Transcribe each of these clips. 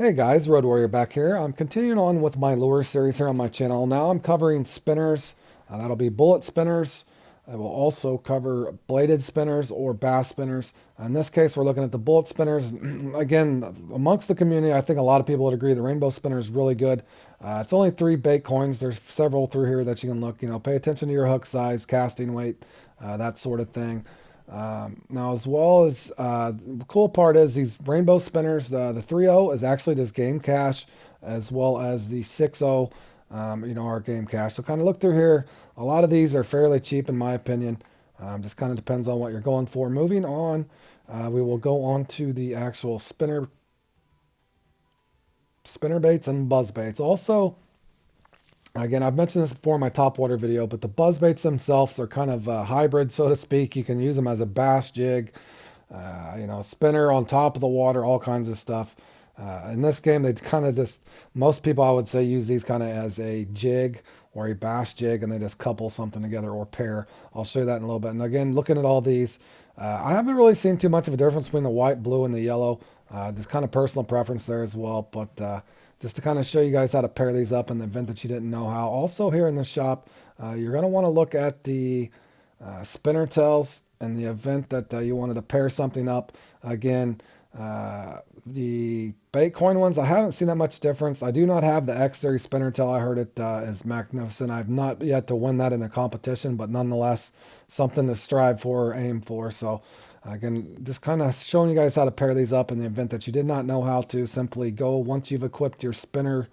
Hey guys, Road Warrior back here. I'm continuing on with my lure series here on my channel. Now I'm covering spinners. Uh, that'll be bullet spinners. I will also cover bladed spinners or bass spinners. In this case, we're looking at the bullet spinners. Again, amongst the community, I think a lot of people would agree the rainbow spinner is really good. Uh, it's only three bait coins. There's several through here that you can look. You know, pay attention to your hook size, casting weight, uh, that sort of thing. Um, now, as well as uh, the cool part is these rainbow spinners, uh, the 3-0 is actually just game cash, as well as the 6.0, um, you know, our game cash. So kind of look through here. A lot of these are fairly cheap in my opinion. Um, just kind of depends on what you're going for. Moving on, uh, we will go on to the actual spinner spinner baits and buzz baits. Also, Again, I've mentioned this before in my top water video, but the buzz baits themselves are kind of a hybrid, so to speak. You can use them as a bass jig, uh, you know, spinner on top of the water, all kinds of stuff. Uh, in this game, they kind of just, most people I would say use these kind of as a jig or a bass jig, and they just couple something together or pair. I'll show you that in a little bit. And again, looking at all these, uh, I haven't really seen too much of a difference between the white, blue, and the yellow. Uh, there's kind of personal preference there as well, but uh, just to kind of show you guys how to pair these up in the event that you didn't know how. Also here in the shop, uh, you're going to want to look at the uh, spinner tails in the event that uh, you wanted to pair something up. Again, uh, the baitcoin ones, I haven't seen that much difference. I do not have the X Series spinner tail. I heard it uh, is magnificent. I've not yet to win that in a competition, but nonetheless, something to strive for or aim for. So Again, just kind of showing you guys how to pair these up in the event that you did not know how to. Simply go once you've equipped your spinner,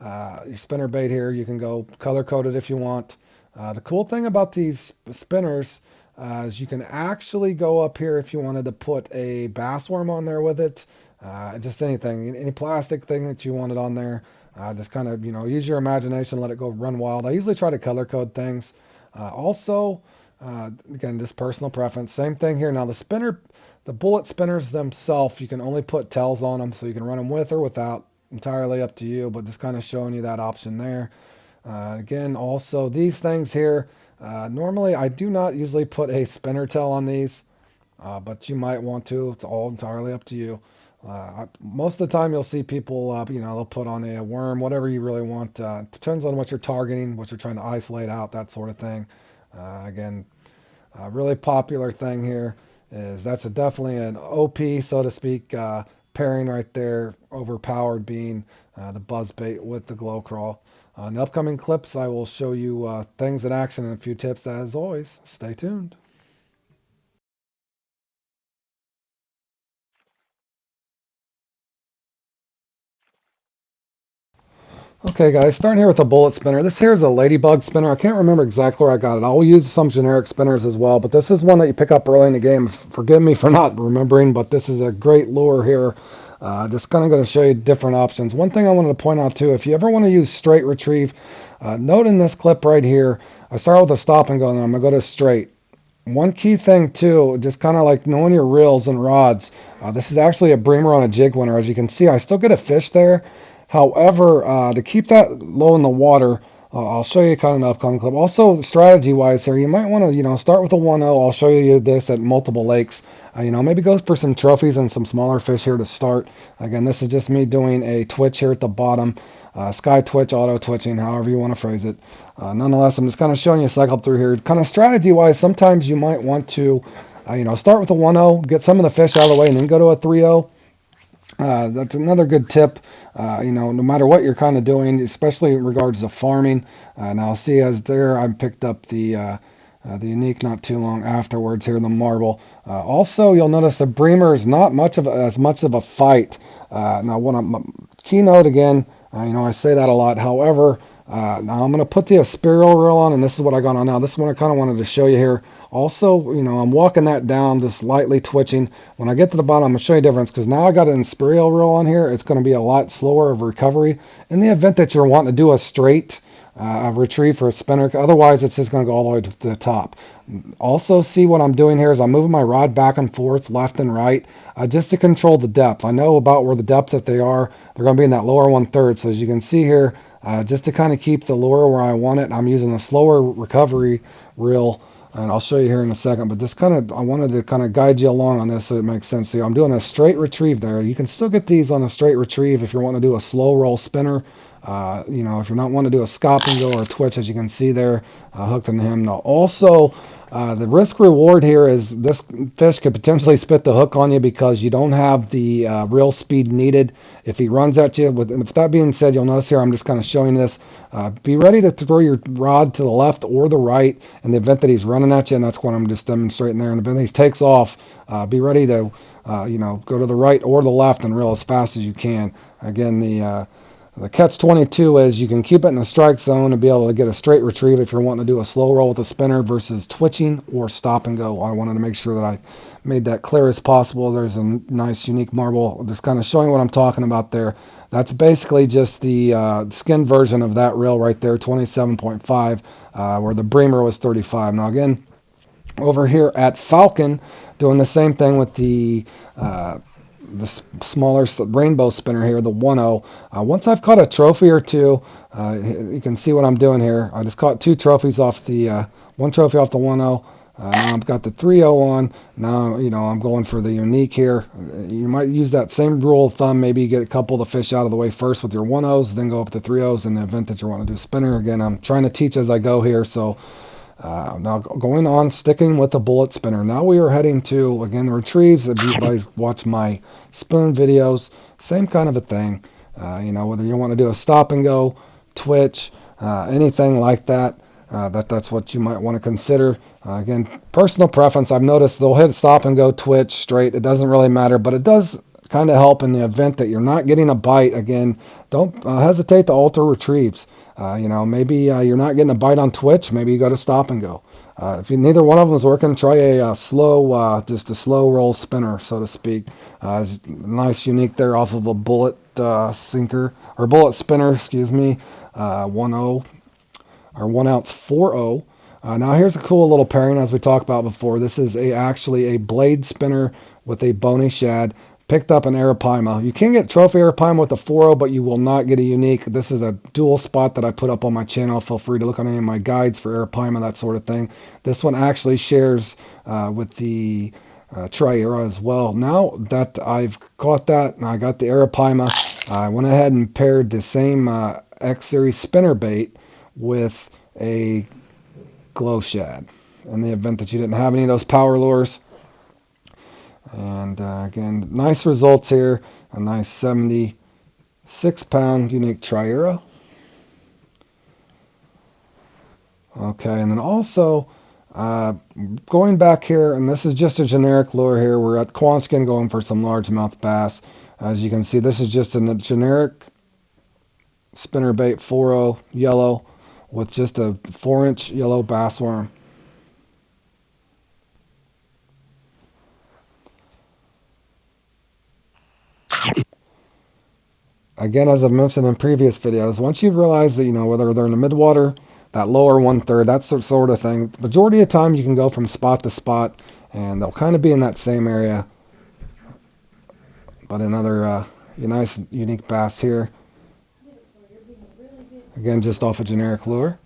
uh, your spinner bait here. You can go color coded if you want. Uh, the cool thing about these spinners uh, is you can actually go up here if you wanted to put a bass worm on there with it. Uh, just anything, any plastic thing that you wanted on there. Uh, just kind of, you know, use your imagination, let it go run wild. I usually try to color code things. Uh, also, uh, again, just personal preference. Same thing here. Now the spinner, the bullet spinners themselves, you can only put tails on them, so you can run them with or without. Entirely up to you, but just kind of showing you that option there. Uh, again, also these things here. Uh, normally, I do not usually put a spinner tail on these, uh, but you might want to. It's all entirely up to you. Uh, most of the time, you'll see people, uh, you know, they'll put on a, worm, whatever you really want. Uh, depends on what you're targeting, what you're trying to isolate out, that sort of thing. Uh, again, a really popular thing here is that's a definitely an OP, so to speak, uh, pairing right there, overpowered being uh, the buzz bait with the glow crawl. In upcoming clips, I will show you uh, things in action and a few tips. As always, stay tuned. Okay guys, starting here with a bullet spinner. This here is a ladybug spinner. I can't remember exactly where I got it. I'll use some generic spinners as well, but this is one that you pick up early in the game. Forgive me for not remembering, but this is a great lure here. Uh, just kind of going to show you different options. One thing I wanted to point out too, if you ever want to use straight retrieve, uh, note in this clip right here, I start with a stop and go, and I'm going to go to straight. One key thing too, just kind of like knowing your reels and rods. Uh, this is actually a Bremer on a jig winner. As you can see, I still get a fish there. However, uh, to keep that low in the water, uh, I'll show you kind of an upcoming clip. Also, strategy-wise here, you might want to, you know, start with a 1-0. I'll show you this at multiple lakes. Uh, you know, maybe go for some trophies and some smaller fish here to start. Again, this is just me doing a twitch here at the bottom. Uh, sky twitch, auto twitching, however you want to phrase it. Uh, nonetheless, I'm just kind of showing you a cycle through here. Kind of strategy-wise, sometimes you might want to, uh, you know, start with a 1-0, get some of the fish out of the way, and then go to a 3-0. Uh, that's another good tip. Uh, you know, no matter what you're kind of doing, especially in regards to farming. Uh, now, see, as there, I picked up the uh, uh, the unique not too long afterwards here, the marble. Also, you'll notice the Bremer is not much of a, as much of a fight. now, what I'm keynote again, you know, I say that a lot. However, now I'm going to put the Aspiral reel on, and this is what I got on now. This is what I kind of wanted to show you here. Also, you know, I'm walking that down, just lightly twitching. When I get to the bottom, I'm going to show you a difference because now I got an Inspirial reel on here. It's going to be a lot slower of recovery. In the event that you're wanting to do a straight uh, retrieve for a spinner, otherwise it's just going to go all the way to the top. Also, see what I'm doing here is I'm moving my rod back and forth, left and right, uh, just to control the depth. I know about where the depth that they are. They're going to be in that lower one third. So as you can see here, uh, just to kind of keep the lure where I want it, I'm using a slower recovery reel and I'll show you here in a second, but this kind of, I wanted to kind of guide you along on this so it makes sense here. I'm doing a straight retrieve there. You can still get these on a straight retrieve if you want to do a slow roll spinner. Uh, you know, if you're not wanting to do a stop and go or a twitch, as you can see there, uh, hooked in him. Now, also, uh, the risk reward here is this fish could potentially spit the hook on you because you don't have the uh, reel speed needed. If he runs at you, with, with that being said, you'll notice here I'm just kind of showing this. Uh, be ready to throw your rod to the left or the right in the event that he's running at you, and that's what I'm just demonstrating there. In the event he takes off, uh, be ready to, uh, you know, go to the right or the left and reel as fast as you can. Again, the the catch 22 is you can keep it in the strike zone and be able to get a straight retrieve if you're wanting to do a slow roll with a spinner versus twitching or stop and go. I wanted to make sure that I made that clear as possible. There's a nice unique marble just kind of showing what I'm talking about there. That's basically just the uh, skin version of that reel right there, 27.5, uh, where the Bremer was 35. Now again, over here at Falcon, doing the same thing with the uh, the smaller rainbow spinner here, the 1.0. Uh, once I've caught a trophy or two, uh, you can see what I'm doing here. I just caught two trophies off the, uh, one trophy off the 1.0. Uh, now I've got the 3-0 on. Now, you know, I'm going for the unique here. You might use that same rule of thumb. Maybe get a couple of the fish out of the way first with your 1.0s, then go up to 3-0s in the event that you want to do spinner. Again, I'm trying to teach as I go here, so uh, now going on, sticking with the bullet spinner. Now we are heading to again the retrieves. If you guys watch my spoon videos, same kind of a thing. Uh, you know whether you want to do a stop and go, twitch, uh, anything like that. Uh, that that's what you might want to consider. Uh, again, personal preference. I've noticed they'll hit stop and go, twitch, straight. It doesn't really matter, but it does kind of help in the event that you're not getting a bite. Again, don't uh, hesitate to alter retrieves. Uh, you know, maybe uh, you're not getting a bite on Twitch. Maybe you got to stop and go. Uh, if you, neither one of them is working, try a, uh, slow, uh, just a slow roll spinner, so to speak. Uh, nice, unique there off of a bullet sinker or bullet spinner, excuse me, 1.0 or 1 ounce 4.0. Uh, now here's a cool little pairing as we talked about before. This is a actually a blade spinner with a bony shad picked up an Arapaima. You can get trophy Arapaima with a 4.0, but you will not get a unique. This is a dual spot that I put up on my channel. Feel free to look on any of my guides for Arapaima, that sort of thing. This one actually shares uh, with the uh, Tri-Era as well. Now that I've caught that and I got the Arapaima, I went ahead and paired the same uh, X-Series spinner bait with a glow shad. In the event that you didn't have any of those power lures, and uh, again, nice results here. A nice 76 pound unique Tri-Era. Okay, and then also uh, going back here, and this is just a generic lure here. We're at Quanchkin going for some largemouth bass. As you can see, this is just a generic spinnerbait 4.0 yellow with just a 4 inch yellow bass worm. Again, as I've mentioned in previous videos, once you realize that, you know, whether they're in the midwater, that lower one third, that sort of thing, majority of the time you can go from spot to spot and they'll kind of be in that same area. But another uh, nice, unique bass here. Again, just off a generic lure.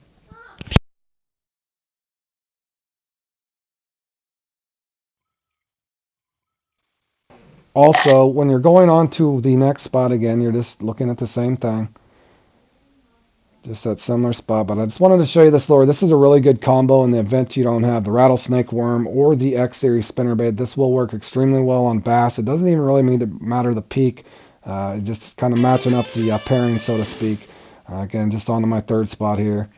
Also, when you're going on to the next spot again, you're just looking at the same thing. Just that similar spot. But I just wanted to show you this lure. This is a really good combo in the event you don't have the rattlesnake worm or the X-Series spinnerbait. This will work extremely well on bass. It doesn't even really matter the peak. Uh, just kind of matching up the uh, pairing, so to speak. Uh, again, just onto my third spot here.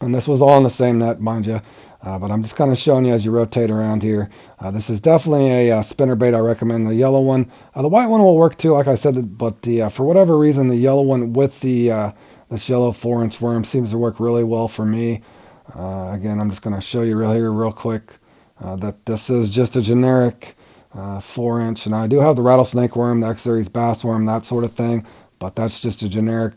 And this was all in the same net, mind you. Uh, but I'm just kind of showing you as you rotate around here. Uh, this is definitely a, uh, spinner bait I recommend. The yellow one, uh, the white one will work too, like I said, but the uh, for whatever reason, the yellow one with the uh, this yellow four-inch worm seems to work really well for me. again, I'm just going to show you real here real quick that this is just a generic four-inch, and I do have the rattlesnake worm, the X-Series bass worm, that sort of thing, but that's just a generic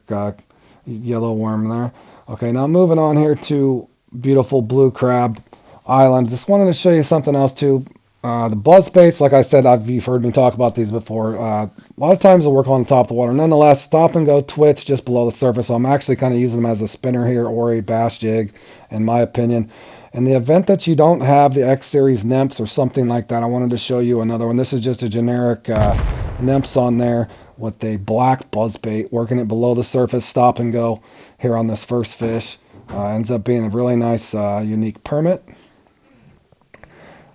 yellow worm there. Okay, now moving on here to beautiful blue crab island. Just wanted to show you something else too. Uh, the buzz baits, like I said, I've, you've heard me talk about these before. Uh, a lot of times they'll work on top of the water. Nonetheless, stop and go twitch just below the surface. So I'm actually kind of using them as a spinner here or a bass jig, in my opinion. In the event that you don't have the X Series nymphs or something like that, I wanted to show you another one. This is just a generic uh, nymphs on there with a black buzzbait, working it below the surface, stop and go here on this first fish. Uh, ends up being a really nice, uh, unique permit.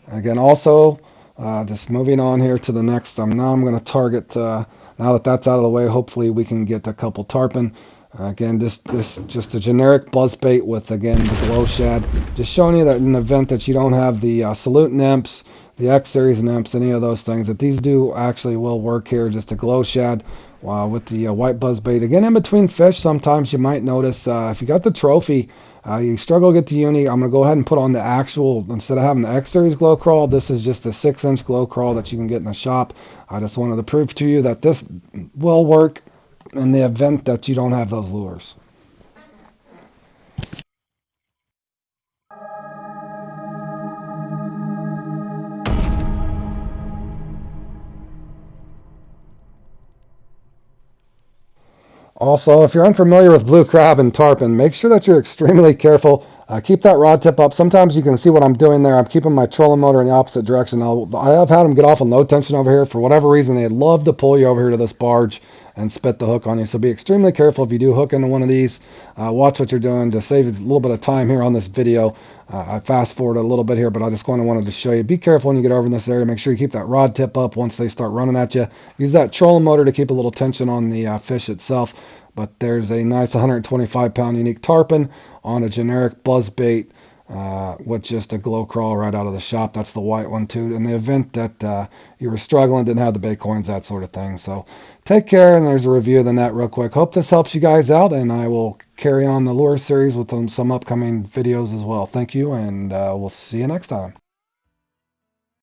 Again, also, uh, just moving on here to the next. Um, now I'm going to target, uh, now that that's out of the way, hopefully we can get a couple tarpon. Again, this this just a generic buzz bait with again the glow shad. Just showing you that in the event that you don't have the uh, salute nymphs, the X series nymphs, any of those things, that these do actually will work here. Just a glow shad uh, with the uh, white buzz bait. Again, in between fish, sometimes you might notice uh, if you got the trophy, uh, you struggle to get the uni. I'm gonna go ahead and put on the actual instead of having the X series glow crawl. This is just the six inch glow crawl that you can get in the shop. I just wanted to prove to you that this will work in the event that you don't have those lures. Also, if you're unfamiliar with blue crab and tarpon, make sure that you're extremely careful. Uh, keep that rod tip up. Sometimes you can see what I'm doing there. I'm keeping my trolling motor in the opposite direction. I'll, I have had them get off on low tension over here. For whatever reason, they love to pull you over here to this barge and spit the hook on you. So be extremely careful if you do hook into one of these. Uh, watch what you're doing to save a little bit of time here on this video. Uh, I fast forwarded a little bit here, but I just kind of wanted to show you. Be careful when you get over in this area. Make sure you keep that rod tip up once they start running at you. Use that trolling motor to keep a little tension on the uh, fish itself. But there's a nice 125 pound unique tarpon on a generic buzz bait uh, with just a glow crawl right out of the shop. That's the white one too. In the event that uh, you were struggling, didn't have the bait coins, that sort of thing. So take care, and there's a review of the net real quick. Hope this helps you guys out, and I will carry on the lure series with some upcoming videos as well. Thank you, and uh, we'll see you next time.